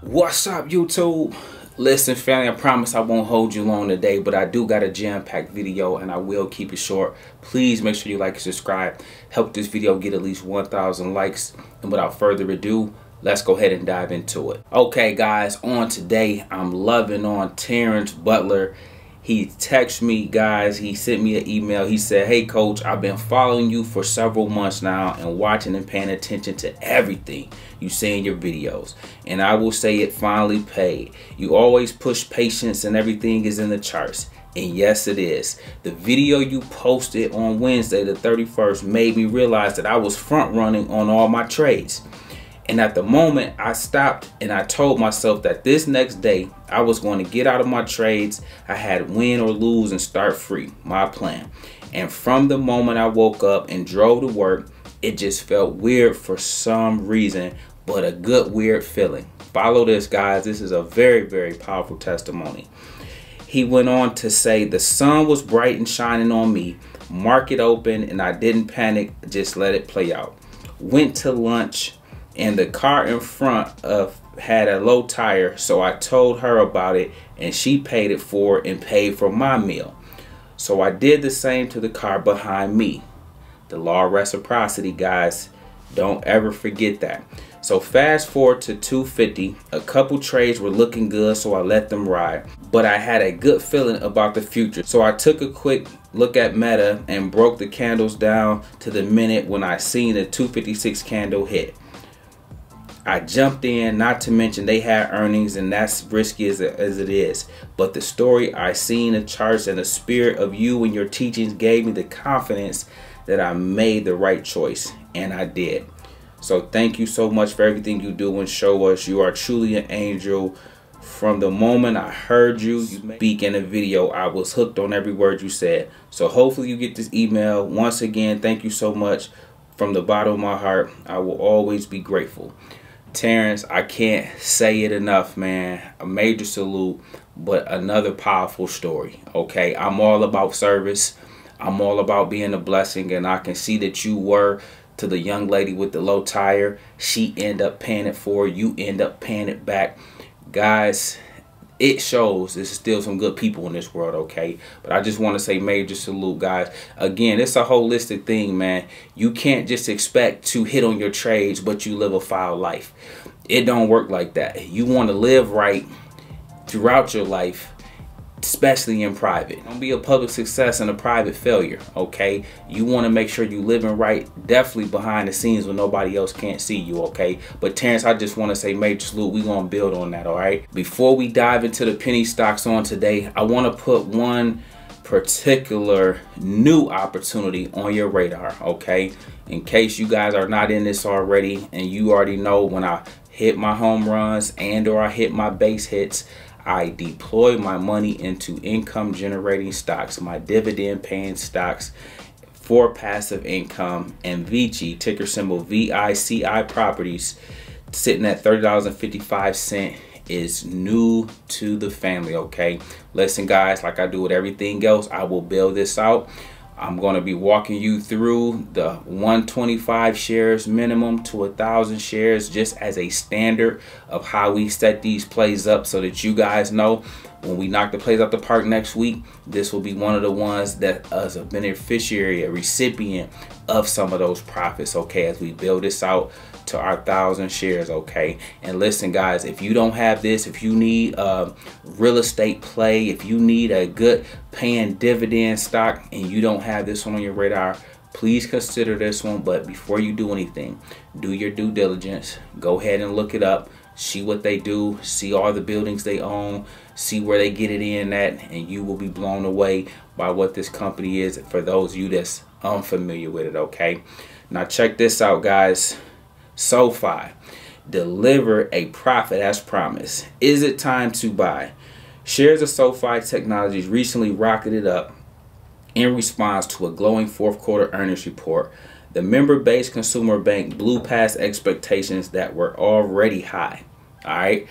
What's up, YouTube? Listen, family, I promise I won't hold you long today, but I do got a jam-packed video, and I will keep it short. Please make sure you like and subscribe. Help this video get at least 1,000 likes. And without further ado, let's go ahead and dive into it. Okay, guys, on today, I'm loving on Terrence Butler he texted me, guys. He sent me an email. He said, Hey, coach, I've been following you for several months now and watching and paying attention to everything you say in your videos. And I will say it finally paid. You always push patience and everything is in the charts. And yes, it is. The video you posted on Wednesday, the 31st, made me realize that I was front running on all my trades. And at the moment, I stopped and I told myself that this next day, I was going to get out of my trades. I had win or lose and start free, my plan. And from the moment I woke up and drove to work, it just felt weird for some reason, but a good weird feeling. Follow this, guys. This is a very, very powerful testimony. He went on to say, The sun was bright and shining on me, market open, and I didn't panic, just let it play out. Went to lunch and the car in front of had a low tire so I told her about it and she paid it for and paid for my meal. So I did the same to the car behind me. The law of reciprocity guys don't ever forget that. So fast forward to 250, a couple trades were looking good so I let them ride. But I had a good feeling about the future. So I took a quick look at Meta and broke the candles down to the minute when I seen the 256 candle hit. I jumped in, not to mention they had earnings, and that's risky as, as it is. But the story I seen, the charts, and the spirit of you and your teachings gave me the confidence that I made the right choice, and I did. So thank you so much for everything you do and show us. You are truly an angel. From the moment I heard you speak in a video, I was hooked on every word you said. So hopefully you get this email. Once again, thank you so much. From the bottom of my heart, I will always be grateful. Terrence, I can't say it enough, man. A major salute, but another powerful story. Okay, I'm all about service. I'm all about being a blessing, and I can see that you were to the young lady with the low tire. She end up paying it for you. End up paying it back, guys it shows there's still some good people in this world, okay? But I just want to say major salute, guys. Again, it's a holistic thing, man. You can't just expect to hit on your trades, but you live a foul life. It don't work like that. You want to live right throughout your life especially in private. Don't be a public success and a private failure, okay? You want to make sure you living right, definitely behind the scenes when nobody else can't see you, okay? But Terrence, I just want to say major salute. we to build on that, all right? Before we dive into the penny stocks on today, I want to put one particular new opportunity on your radar, okay? In case you guys are not in this already and you already know when I hit my home runs and or I hit my base hits, I deploy my money into income generating stocks, my dividend paying stocks for passive income and Vici, ticker symbol VICI properties, sitting at $30.55 is new to the family, okay? Listen, guys, like I do with everything else, I will build this out. I'm going to be walking you through the 125 shares minimum to a thousand shares just as a standard of how we set these plays up so that you guys know when we knock the plays out the park next week this will be one of the ones that as a beneficiary a recipient of some of those profits okay as we build this out to our thousand shares okay? And listen guys if you don't have this if you need a real estate play if you need a good paying dividend stock and you don't have this one on your radar please consider this one. But before you do anything do your due diligence. Go ahead and look it up see what they do see all the buildings they own see where they get it in at and you will be blown away by what this company is for those of you that's unfamiliar with it okay now check this out guys SoFi, deliver a profit as promised. Is it time to buy? Shares of SoFi Technologies recently rocketed up in response to a glowing fourth quarter earnings report. The member based consumer bank blew past expectations that were already high. All right.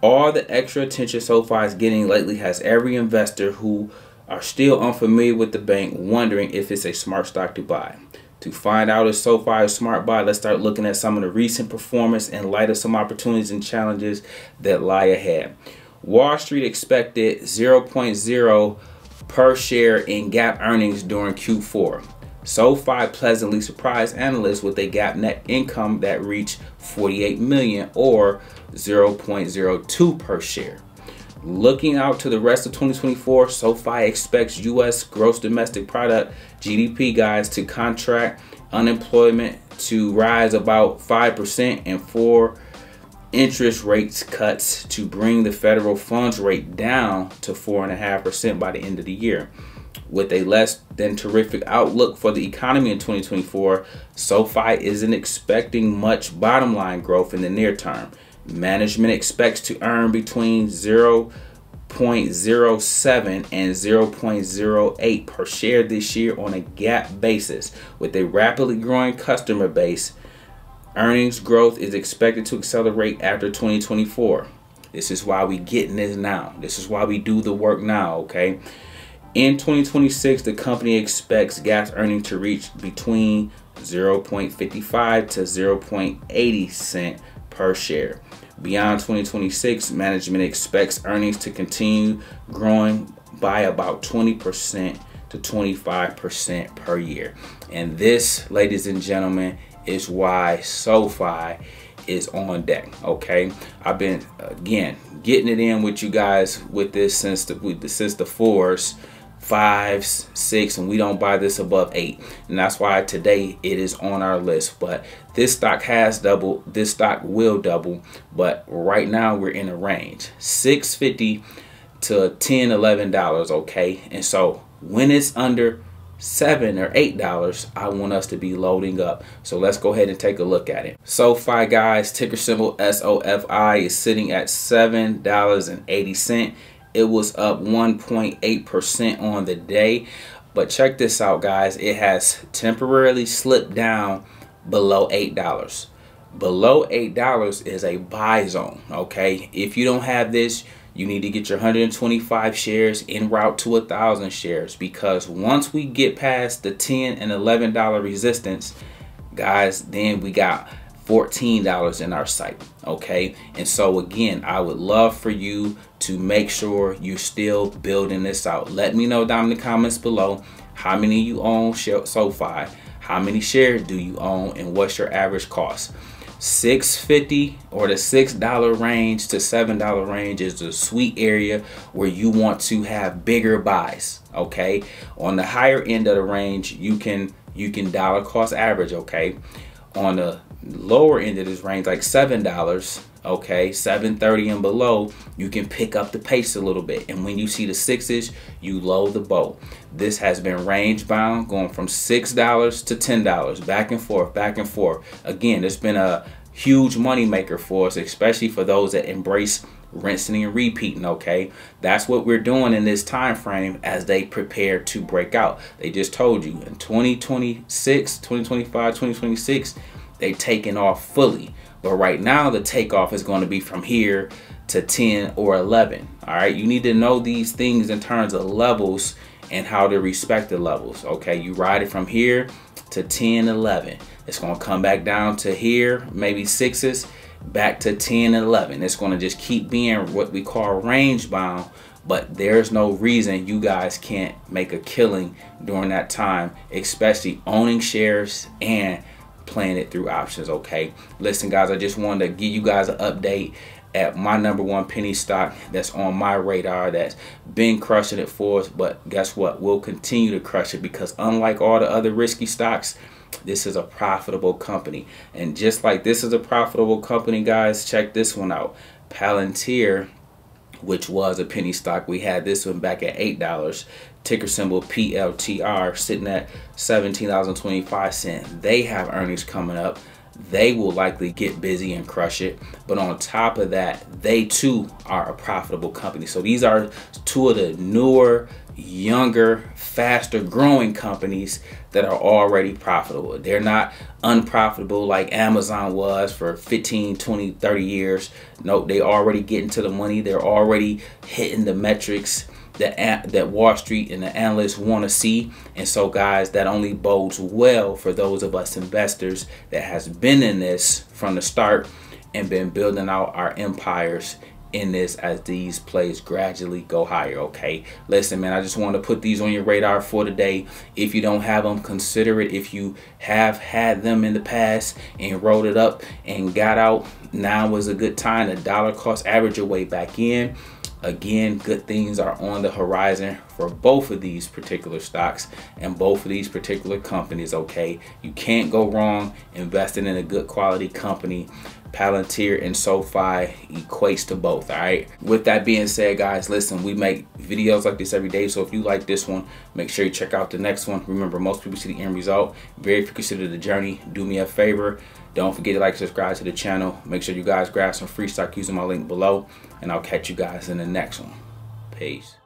All the extra attention SoFi is getting lately has every investor who are still unfamiliar with the bank wondering if it's a smart stock to buy. To find out if SoFi is smart buy, let's start looking at some of the recent performance in light of some opportunities and challenges that lie ahead. Wall Street expected 0.0 per share in GAAP earnings during Q4. SoFi pleasantly surprised analysts with a GAAP net income that reached 48 million or 0.02 per share. Looking out to the rest of 2024, SoFi expects U.S. gross domestic product GDP guys to contract, unemployment to rise about 5%, and four interest rates cuts to bring the federal funds rate down to 4.5% by the end of the year. With a less than terrific outlook for the economy in 2024, SoFi isn't expecting much bottom line growth in the near term. Management expects to earn between 0.07 and 0.08 per share this year on a GAAP basis. With a rapidly growing customer base, earnings growth is expected to accelerate after 2024. This is why we getting this now. This is why we do the work now, okay? In 2026, the company expects gas earnings to reach between 0.55 to 0.80 cent per share. Beyond 2026, management expects earnings to continue growing by about 20% to 25% per year. And this, ladies and gentlemen, is why SoFi is on deck. Okay, I've been again getting it in with you guys with this since the with the, since the fours fives, six, and we don't buy this above eight. And that's why today it is on our list. But this stock has doubled. This stock will double. But right now we're in a range 650 to 10 11 dollars okay and so when it's under seven or eight dollars i want us to be loading up so let's go ahead and take a look at it sofi guys ticker symbol sofi is sitting at seven dollars and 80 cent it was up 1.8% on the day. But check this out, guys. It has temporarily slipped down below $8. Below $8 is a buy zone, okay? If you don't have this, you need to get your 125 shares en route to a 1,000 shares because once we get past the 10 and $11 resistance, guys, then we got $14 in our site okay? And so again i would love for you to make sure you're still building this out. Let me know down in the comments below how many you own sofi how many shares do you own and what's your average cost? 650 or the six dollar range to seven dollar range is the sweet area where you want to have bigger buys okay? On the higher end of the range you can you can dollar cost average okay? On the lower end of this range, like seven dollars, okay, seven thirty and below, you can pick up the pace a little bit. And when you see the sixes, you load the boat. This has been range bound, going from six dollars to ten dollars, back and forth, back and forth. Again, it's been a huge money maker for us, especially for those that embrace rinsing and repeating okay that's what we're doing in this time frame as they prepare to break out they just told you in 2026 2025 2026 they taken off fully. But right now, the takeoff is going to be from here to 10 or 11. All right, you need to know these things in terms of levels and how to respect the levels. Okay, you ride it from here to 10, 11. It's going to come back down to here, maybe sixes, back to 10 11. It's going to just keep being what we call range bound but there's no reason you guys can't make a killing during that time, especially owning shares and playing it through options, okay? Listen, guys, I just wanted to give you guys an update at my number one penny stock that's on my radar that's been crushing it for us. But guess what? We'll continue to crush it because unlike all the other risky stocks, this is a profitable company. And just like this is a profitable company, guys, check this one out. Palantir which was a penny stock. We had this one back at $8 ticker symbol PLTR, sitting at $17.25. They have earnings coming up. They will likely get busy and crush it. But on top of that, they too are a profitable company. So these are two of the newer, younger, faster growing companies that are already profitable. They're not unprofitable like Amazon was for 15, 20, 30 years. Nope, they already getting to the money. They're already hitting the metrics that that Wall Street and the analysts want to see. And so, guys, that only bodes well for those of us investors that has been in this from the start and been building out our empires in this as these plays gradually go higher okay? Listen man i just want to put these on your radar for today. If you don't have them consider it. If you have had them in the past and rolled it up and got out now was a good time. To dollar cost average your way back in Again, good things are on the horizon for both of these particular stocks and both of these particular companies, okay? You can't go wrong investing in a good quality company. Palantir and SoFi equates to both, all right? With that being said, guys, listen, we make videos like this every day. So if you like this one, make sure you check out the next one. Remember, most people see the end result. Very few consider the journey. Do me a favor. Don't forget to like subscribe to the channel. Make sure you guys grab some free stock using my link below. And I'll catch you guys in the next one. Peace.